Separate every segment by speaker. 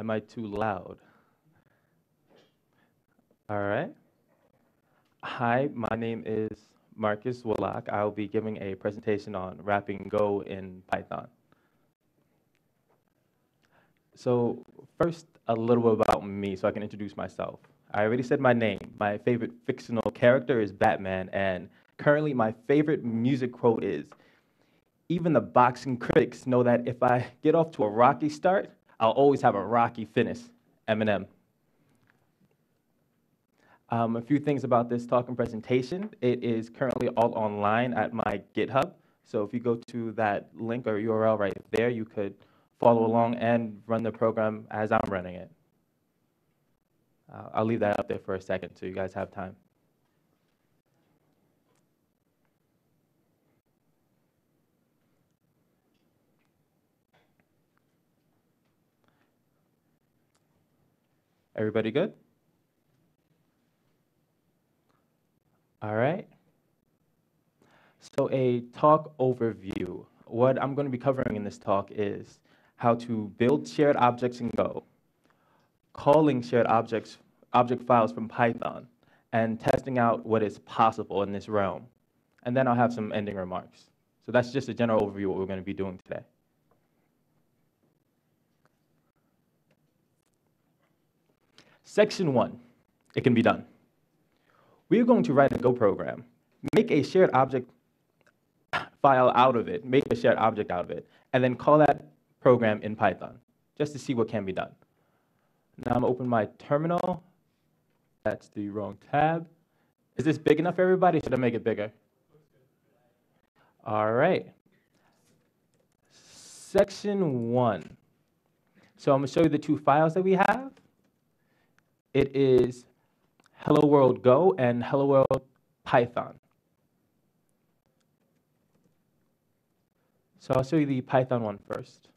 Speaker 1: Am I too loud? All right. Hi, my name is Marcus Willock. I'll be giving a presentation on wrapping Go in Python. So first, a little bit about me so I can introduce myself. I already said my name. My favorite fictional character is Batman, and currently my favorite music quote is, even the boxing critics know that if I get off to a rocky start, I'll always have a rocky finish. Eminem. Um, a few things about this talk and presentation. It is currently all online at my GitHub. So if you go to that link or URL right there, you could follow along and run the program as I'm running it. Uh, I'll leave that up there for a second so you guys have time. Everybody good? All right. So a talk overview. What I'm going to be covering in this talk is how to build shared objects in Go, calling shared objects, object files from Python, and testing out what is possible in this realm. And then I'll have some ending remarks. So that's just a general overview of what we're going to be doing today. Section one, it can be done we're going to write a Go program, make a shared object file out of it, make a shared object out of it, and then call that program in Python, just to see what can be done. Now I'm open my terminal. That's the wrong tab. Is this big enough for everybody? Should I make it bigger? All right. Section one. So I'm gonna show you the two files that we have. It is Hello World Go and Hello World Python. So I'll show you the Python one first.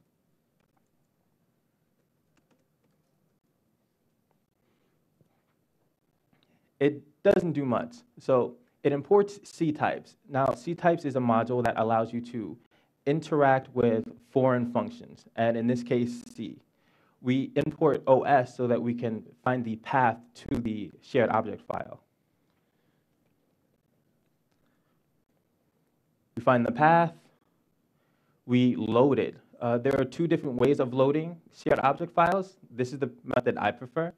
Speaker 1: It doesn't do much. So it imports ctypes. Now, ctypes is a module that allows you to interact with foreign functions, and in this case, C we import OS so that we can find the path to the shared object file. We find the path, we load it. Uh, there are two different ways of loading shared object files. This is the method I prefer,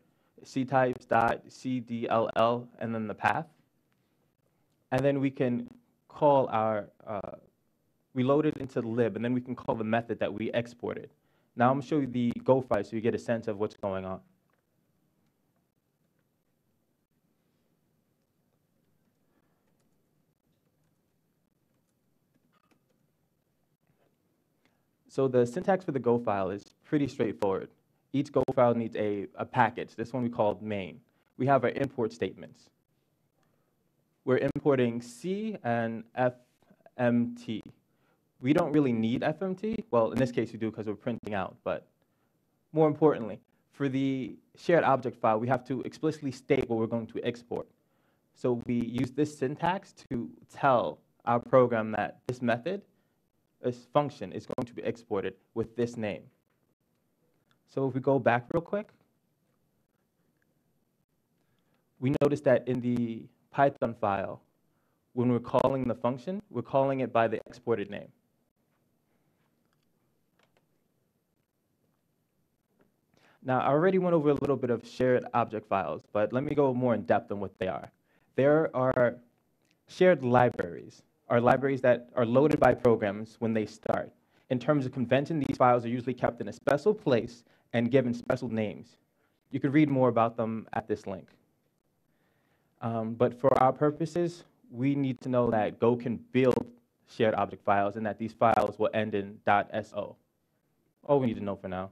Speaker 1: ctypes.cdll, and then the path. And then we can call our, uh, we load it into lib, and then we can call the method that we exported. Now I'm going to show you the Go file so you get a sense of what's going on. So the syntax for the Go file is pretty straightforward. Each Go file needs a, a package. This one we call main. We have our import statements. We're importing C and FMT we don't really need FMT. Well, in this case, we do because we're printing out. But more importantly, for the shared object file, we have to explicitly state what we're going to export. So we use this syntax to tell our program that this method, this function, is going to be exported with this name. So if we go back real quick, we notice that in the Python file, when we're calling the function, we're calling it by the exported name. Now, I already went over a little bit of shared object files, but let me go more in depth on what they are. There are shared libraries, are libraries that are loaded by programs when they start. In terms of convention, these files are usually kept in a special place and given special names. You can read more about them at this link. Um, but for our purposes, we need to know that Go can build shared object files and that these files will end in .so. All we need to know for now.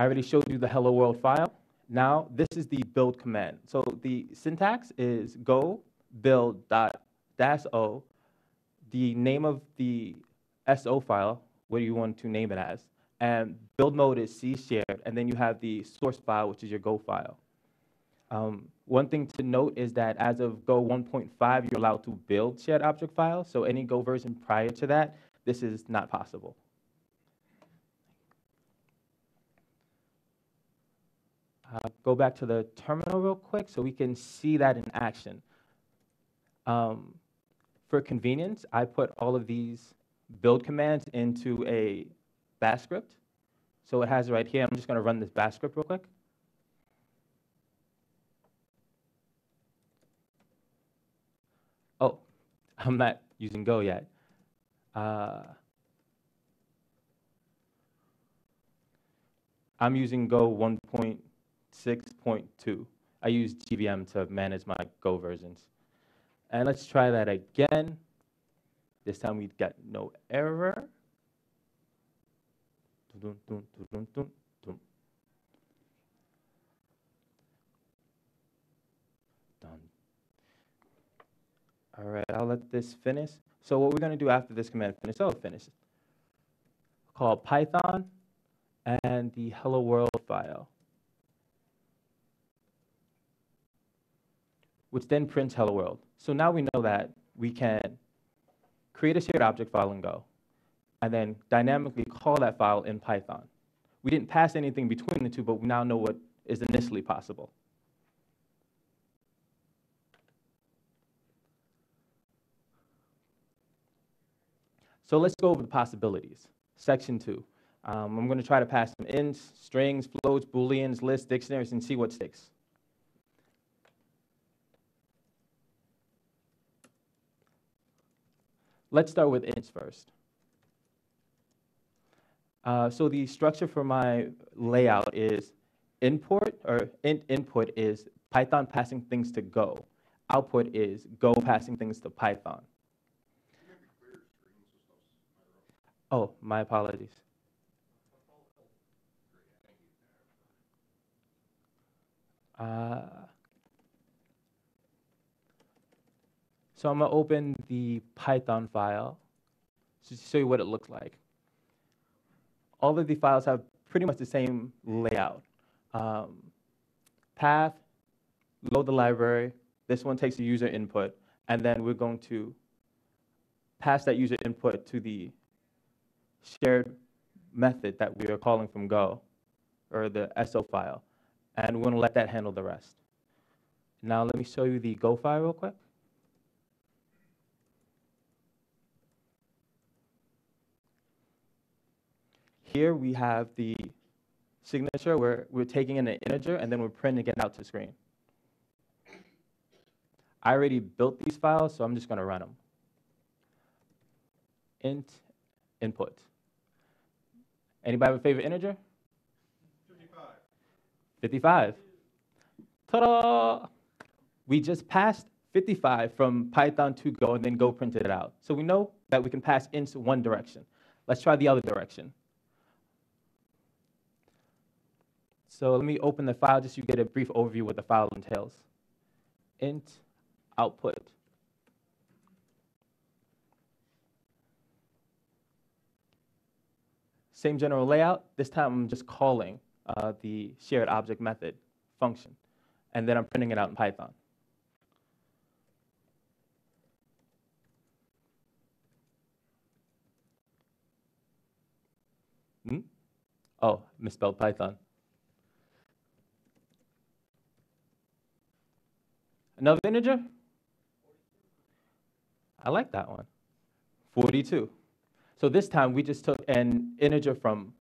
Speaker 1: I already showed you the hello world file. Now, this is the build command. So the syntax is go build dot dash o, the name of the SO file, what do you want to name it as, and build mode is C shared, and then you have the source file, which is your Go file. Um, one thing to note is that as of Go 1.5, you're allowed to build shared object files. So any Go version prior to that, this is not possible. Uh, go back to the terminal real quick so we can see that in action. Um, for convenience, I put all of these build commands into a bash script. So it has it right here. I'm just going to run this bash script real quick. Oh, I'm not using Go yet. Uh, I'm using Go 1.6.2. I use GVM to manage my Go versions. And let's try that again. This time we get no error. Done. All right, I'll let this finish. So what we're going to do after this command finish, oh, finish, call Python and the hello world file, which then prints hello world. So now we know that we can create a shared object file in Go, and then dynamically call that file in Python. We didn't pass anything between the two, but we now know what is initially possible. So let's go over the possibilities. Section two. Um, I'm going to try to pass some ints, strings, floats, booleans, lists, dictionaries, and see what sticks. Let's start with ints first. Uh, so the structure for my layout is import or int input is Python passing things to Go. Output is Go passing things to Python. Oh, my apologies. Uh, So I'm going to open the Python file to show you what it looks like. All of the files have pretty much the same layout. Um, path, load the library. This one takes the user input, and then we're going to pass that user input to the shared method that we are calling from Go, or the SO file. And we're going to let that handle the rest. Now let me show you the Go file real quick. Here we have the signature where we're taking in an integer and then we're printing it out to screen. I already built these files, so I'm just going to run them. Int input. Anybody have a favorite integer? 55. 55. Ta-da! We just passed 55 from Python to Go and then Go printed it out. So we know that we can pass ints one direction. Let's try the other direction. So let me open the file just so you get a brief overview what the file entails. int output. Same general layout. This time I'm just calling uh, the shared object method function, and then I'm printing it out in Python. Hmm? Oh, misspelled Python. Another integer? I like that one. 42. So this time we just took an integer from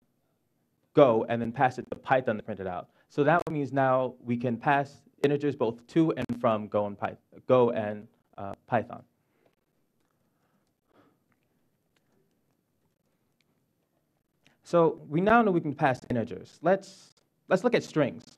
Speaker 1: Go and then passed it to Python to print it out. So that means now we can pass integers both to and from Go and, Py Go and uh, Python. So we now know we can pass integers. Let's, let's look at strings.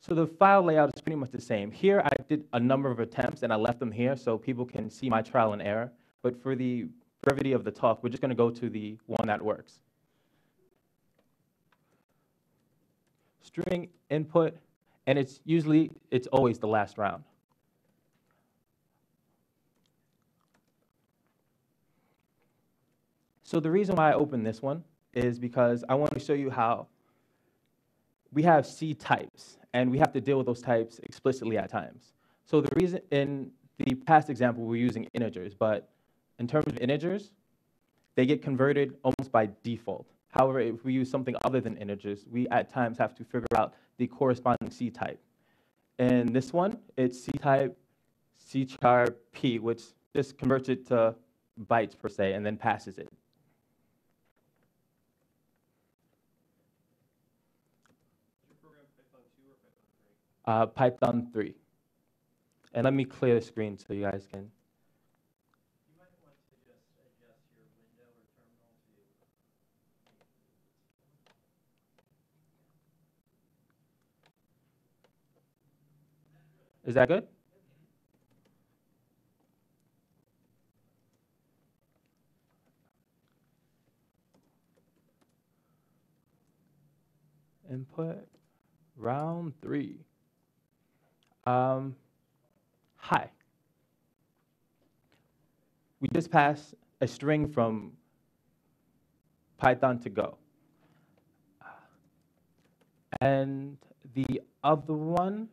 Speaker 1: So the file layout is pretty much the same. Here I did a number of attempts and I left them here so people can see my trial and error. But for the brevity of the talk, we're just going to go to the one that works. String input, and it's usually, it's always the last round. So the reason why I opened this one is because I want to show you how we have C types and we have to deal with those types explicitly at times. So the reason in the past example, we're using integers, but in terms of integers, they get converted almost by default. However, if we use something other than integers, we at times have to figure out the corresponding C type. In this one, it's C type C char P, which just converts it to bytes per se and then passes it. Uh, Python 3. And let me clear the screen so you guys can. Is that good? Input round three. Um, hi. We just passed a string from Python to Go. And the other one,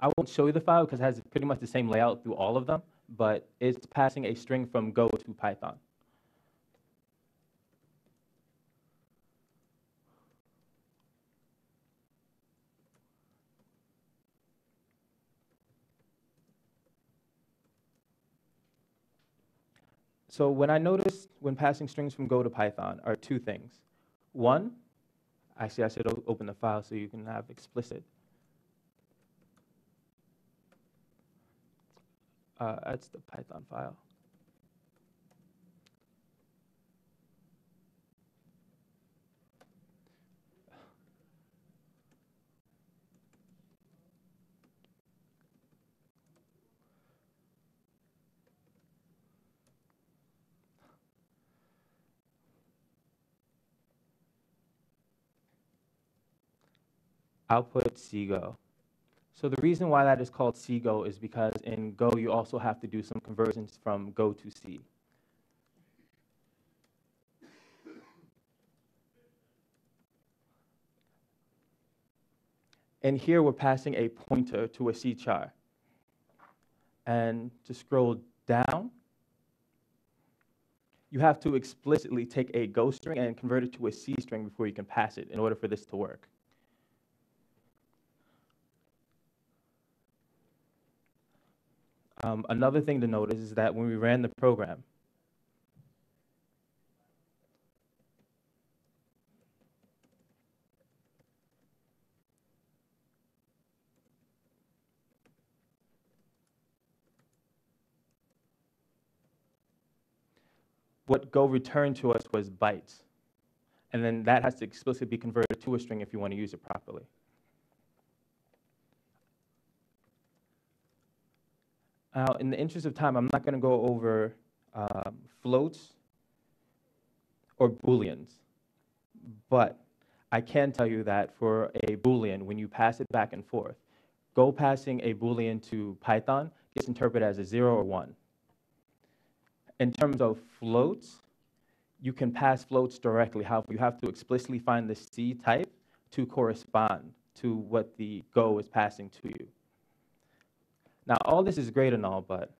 Speaker 1: I won't show you the file because it has pretty much the same layout through all of them, but it's passing a string from Go to Python. So when I noticed when passing strings from Go to Python are two things. One, actually I should open the file so you can have explicit. Uh, that's the Python file. Output cgo. So the reason why that is called cgo is because in Go you also have to do some conversions from Go to C. And here we're passing a pointer to a C char. And to scroll down, you have to explicitly take a Go string and convert it to a C string before you can pass it in order for this to work. Um, another thing to notice is that when we ran the program, what Go returned to us was bytes. And then that has to explicitly be converted to a string if you want to use it properly. Now, in the interest of time, I'm not going to go over um, floats or booleans, but I can tell you that for a boolean, when you pass it back and forth, Go passing a boolean to Python gets interpreted as a zero or one. In terms of floats, you can pass floats directly. However, you have to explicitly find the C type to correspond to what the Go is passing to you. Now, all this is great and all, but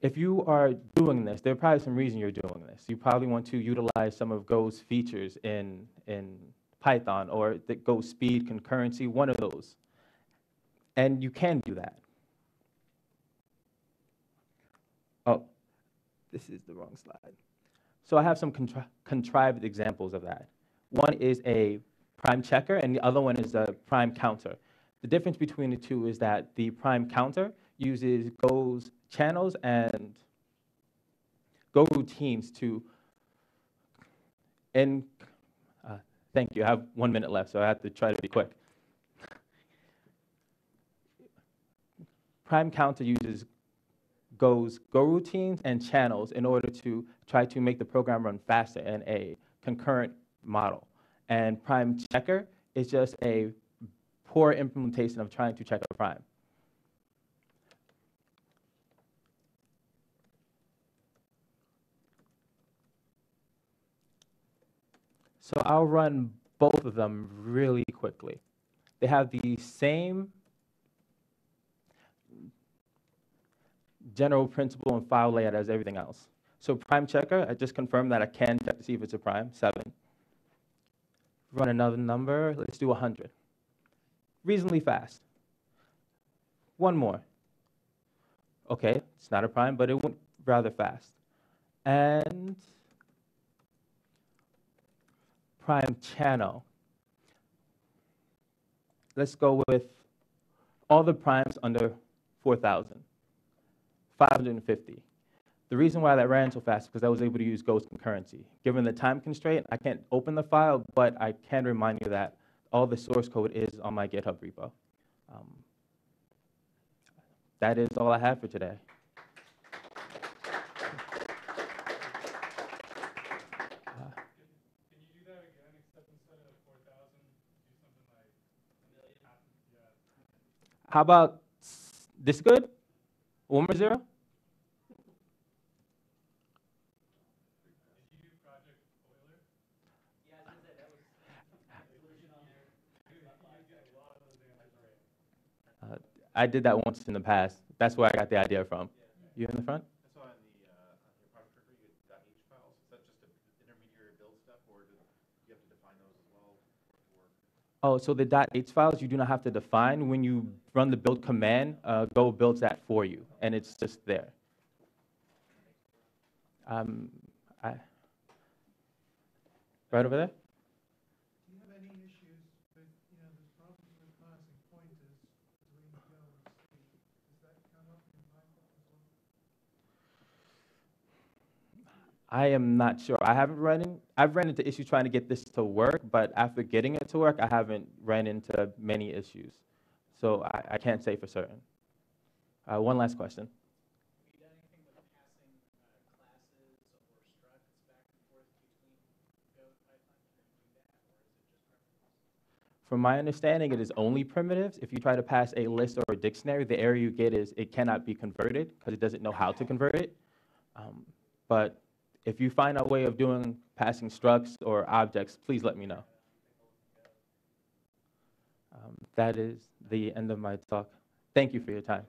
Speaker 1: if you are doing this, there are probably some reason you're doing this. You probably want to utilize some of Go's features in, in Python or the Go speed, concurrency, one of those. And you can do that. Oh, this is the wrong slide. So I have some contri contrived examples of that. One is a prime checker, and the other one is a prime counter. The difference between the two is that the prime counter uses Go's channels and Go routines to, and uh, thank you, I have one minute left, so I have to try to be quick. Prime counter uses Go's Go routines and channels in order to try to make the program run faster in a concurrent model. And prime checker is just a poor implementation of trying to check a prime. So I'll run both of them really quickly. They have the same general principle and file layout as everything else. So prime checker, I just confirmed that I can check to see if it's a prime, seven. Run another number, let's do 100. Reasonably fast. One more. Okay, it's not a prime, but it went rather fast. And prime channel. Let's go with all the primes under 4,000, 550. The reason why that ran so fast is because I was able to use Go's concurrency. Given the time constraint, I can't open the file, but I can remind you that all the source code is on my GitHub repo. Um, that is all I have for today. How about this good? One more zero?
Speaker 2: Did you do Project Euler?
Speaker 1: Uh, I did that once in the past. That's where I got the idea from. You in the front?
Speaker 3: I saw on the, uh, on your project record, you had .h files, is that just an intermediary build step, or do you have to define those as well for it to work?
Speaker 1: Oh, so the .h files you do not have to define. When you run the build command, uh, Go builds that for you, and it's just there. Um, I, right over there?
Speaker 4: Do you have any issues with, you know, there's problems with passing pointers between Go and C? Does that come up in Python as well?
Speaker 1: I am not sure. I haven't run in, I've run into issues trying to get this to work, but after getting it to work, I haven't ran into many issues. So I, I can't say for certain. Uh, one last question.
Speaker 5: Uh?
Speaker 1: From my understanding, it is only primitives. If you try to pass a list or a dictionary, the error you get is it cannot be converted because it doesn't know how to convert it. Um, but if you find a way of doing passing structs or objects, please let me know. Um, that is the end of my talk. Thank you for your time.